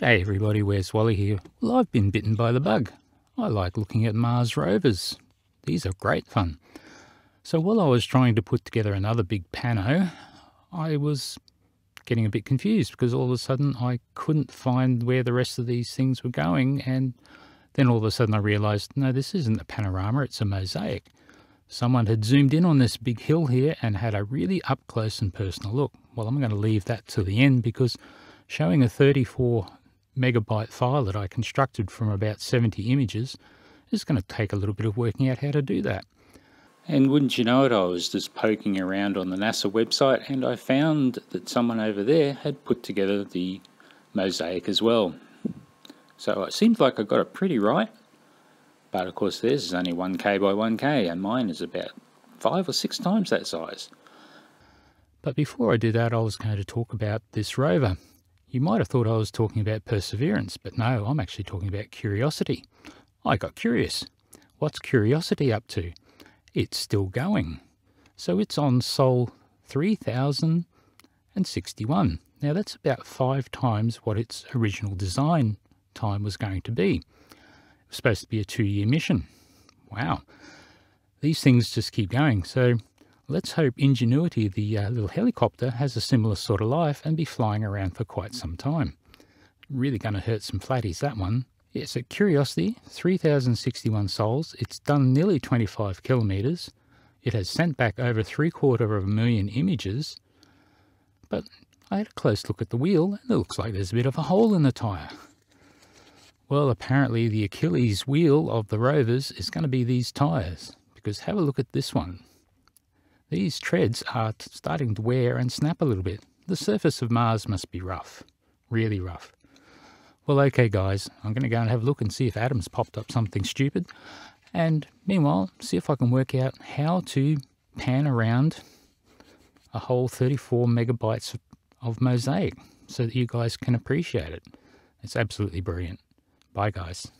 Hey everybody, where's Wally here? Well, I've been bitten by the bug. I like looking at Mars rovers. These are great fun. So while I was trying to put together another big pano, I was getting a bit confused because all of a sudden I couldn't find where the rest of these things were going and then all of a sudden I realised, no, this isn't a panorama, it's a mosaic. Someone had zoomed in on this big hill here and had a really up close and personal look. Well, I'm going to leave that to the end because showing a 34 megabyte file that I constructed from about 70 images is going to take a little bit of working out how to do that. And wouldn't you know it, I was just poking around on the NASA website and I found that someone over there had put together the mosaic as well. So it seems like I got it pretty right. But of course theirs is only 1k by 1k and mine is about five or six times that size. But before I do that, I was going to talk about this rover. You might have thought I was talking about Perseverance, but no, I'm actually talking about Curiosity. I got curious. What's Curiosity up to? It's still going. So it's on Sol 3061. Now that's about five times what its original design time was going to be. It was supposed to be a two-year mission. Wow. These things just keep going. So Let's hope Ingenuity, the uh, little helicopter, has a similar sort of life and be flying around for quite some time. Really going to hurt some flatties, that one. Yes, yeah, so Curiosity, 3,061 sols. It's done nearly 25 kilometres. It has sent back over three quarter of a million images. But I had a close look at the wheel and it looks like there's a bit of a hole in the tyre. Well, apparently the Achilles wheel of the rovers is going to be these tyres. Because have a look at this one. These treads are starting to wear and snap a little bit. The surface of Mars must be rough, really rough. Well, okay, guys, I'm going to go and have a look and see if Adam's popped up something stupid. And meanwhile, see if I can work out how to pan around a whole 34 megabytes of mosaic so that you guys can appreciate it. It's absolutely brilliant. Bye, guys.